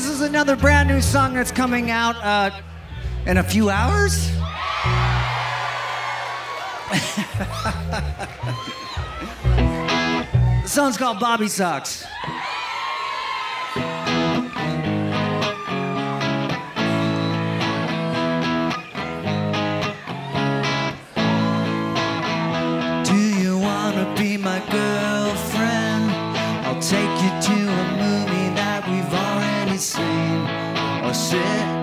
This is another brand new song that's coming out uh, in a few hours. the song's called Bobby Sox. Do you wanna be my girlfriend? I'll take you to a